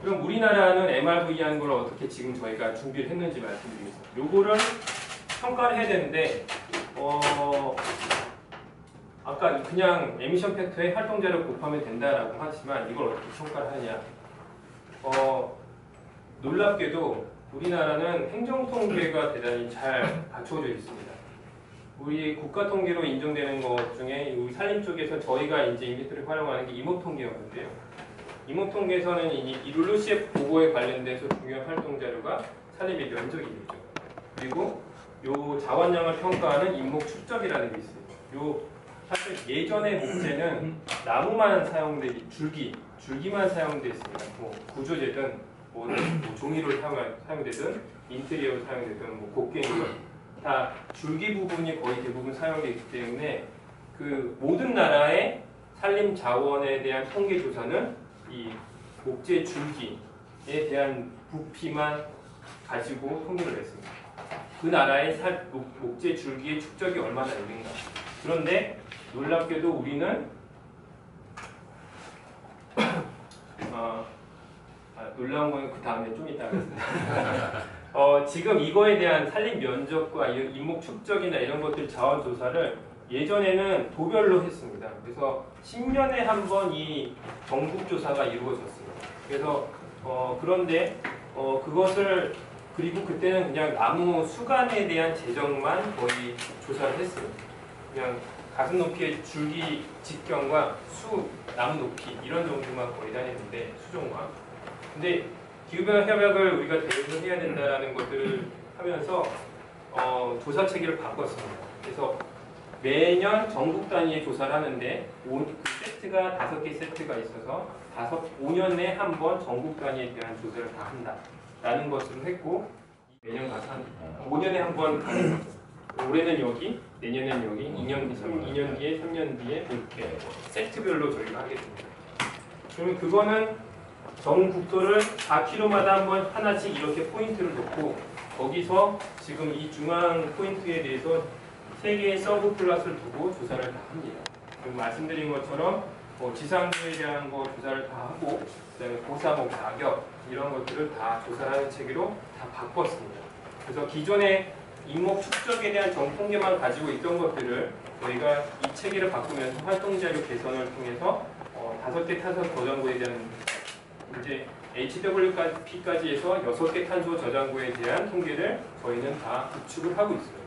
그럼 우리나라는 MRV한 걸 어떻게 지금 저희가 준비를 했는지 말씀드리겠습니다. 요거를 평가를 해야 되는데 어 아까 그냥 에미션 팩터의 활동자를 곱하면 된다라고 하지만 이걸 어떻게 평가를 하냐 어 놀랍게도 우리나라는 행정통계가 대단히 잘 갖춰져 있습니다. 우리 국가통계로 인정되는 것 중에 우리 산림 쪽에서 저희가 이제 인벤토리를 활용하는 게 이모통계였는데요. 이모통계에서는 이, 이 룰루시프 보고에 관련돼서 중요한 활동 자료가 산림의 면적이 되죠. 그리고 요 자원량을 평가하는 인목 축적이라는 게 있어요. 요 사실 예전의 목재는 나무만 사용되기 줄기 줄기만 사용됐습니다. 뭐 구조재든 뭐, 뭐 종이로 사용, 사용되든 인테리어로 사용되든 뭐 곡괭이든 다 줄기 부분이 거의 대부분 사용되기 때문에 그 모든 나라의 산림 자원에 대한 통계 조사는 이 목재 줄기에 대한 부피만 가지고 통계를 냈습니다. 그 나라의 살, 목, 목재 줄기의 축적이 얼마나 있는가. 그런데 놀랍게도 우리는 어, 아, 놀라운 건그 다음에 좀 이따 하겠습니다. 어, 지금 이거에 대한 산림 면적과 이- 인목 축적이나 이런 것들 자원 조사를 예전에는 도별로 했습니다. 그래서 10년에 한 번이 전국 조사가 이루어졌습니다. 그래서 어, 그런데 어, 그것을 그리고 그때는 그냥 나무 수간에 대한 재정만 거의 조사를 했어요. 그냥 가슴 높이의 줄기 직경과 수 나무 높이 이런 정도만 거의 다녔는데 수종과 근데 기후변화 협약을 우리가 대응을 해야 된다라는 것들을 하면서 어, 조사 체계를 바꿨습니다. 그래서 매년 전국 단위의 조사를 하는데 오, 그 세트가 다섯 개 세트가 있어서 다섯 5년에 한 번 전국 단위에 대한 조사를 다 한다라는 것을 했고 매년 가서 한 5년에 한번 가는 거죠. 올해는 여기, 내년엔 여기, 2년, 3, 2년 뒤에, 3년 뒤에 이렇게 세트별로 저희가 하겠습니다. 그러면 그거는 전 국토를 4km마다 한번 하나씩 이렇게 포인트를 놓고 거기서 지금 이 중앙 포인트에 대해서 세 개의 subplot을 두고 조사를 다 합니다. 그리고 말씀드린 것처럼 뭐 지상부에 대한 거 조사를 다 하고 그다음에 고사목 낙엽 이런 것들을 다 조사하는 체계로 다 바꿨습니다. 그래서 기존의 임목 축적에 대한 정통계만 가지고 있던 것들을 저희가 이 체계를 바꾸면서 활동자료 개선을 통해서 어, 다섯 개 탄소 저장고에 대한 이제 HWP까지 해서 여섯 개 탄소 저장고에 대한 통계를 저희는 다 구축을 하고 있어요.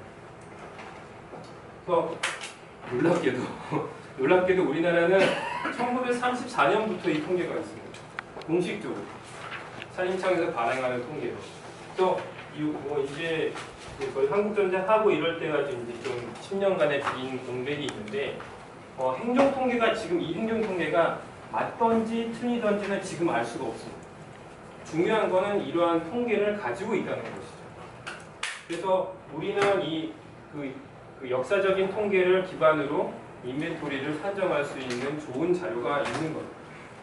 그래서 놀랍게도 놀랍게도 우리나라는 1934년부터 이 통계가 있습니다. 공식적으로 산림청에서 발행하는 통계로. 그래서 이, 뭐 이제 거의 한국전쟁 하고 이럴 때가 좀 이제 좀 10년간의 빈 공백이 있는데 어, 행정 통계가 지금 이 행정 통계가 맞던지 틀리던지는 지금 알 수가 없습니다. 중요한 거는 이러한 통계를 가지고 있다는 것이죠. 그래서 우리는 이 그, 그 역사적인 통계를 기반으로 인벤토리를 산정할 수 있는 좋은 자료가 있는 거예요.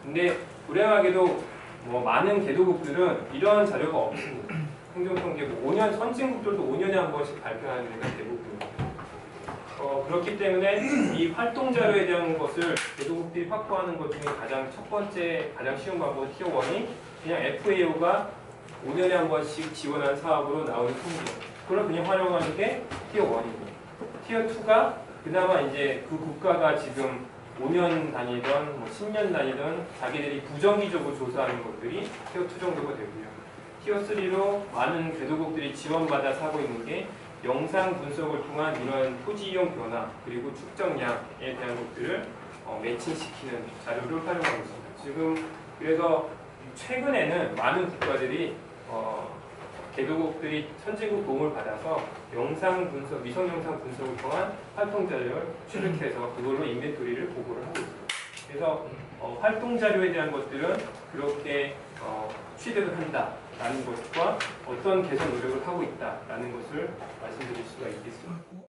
근데 불행하게도 뭐 많은 개도국들은 이러한 자료가 없습니다. 행정통계고 5년 선진국들도 5년에 한 번씩 발표하는 데가 대부분입니다. 어, 그렇기 때문에 이 활동 자료에 대한 것을 개도국들이 확보하는 것 중에 가장 첫 번째 가장 쉬운 방법은 tier 1이 그냥 FAO가 5년에 한 번씩 지원한 사업으로 나오는 통계. 그걸 그냥 활용하는 게 tier 1이고 tier 2가 그나마 이제 그 국가가 지금 5년 단위든 뭐 10년 단위든 자기들이 부정기적으로 조사하는 것들이 tier 2 정도가 되고요. tier 3로 많은 개도국들이 지원받아 사고 있는 게 영상 분석을 통한 이런 토지 이용 변화 그리고 축적량에 대한 것들을 어, 매칭시키는 자료를 활용하고 있습니다. 지금 그래서 최근에는 많은 국가들이 어, 개도국들이 선진국 도움을 받아서 영상 분석, 위성 영상 분석을 통한 활동 자료를 취득해서 그걸로 인벤토리를 보고를 하고 있습니다. 그래서 어, 활동 자료에 대한 것들은 그렇게 어, 취득을 한다라는 것과 어떤 개선 노력을 하고 있다라는 것을 말씀드릴 수가 있겠습니다.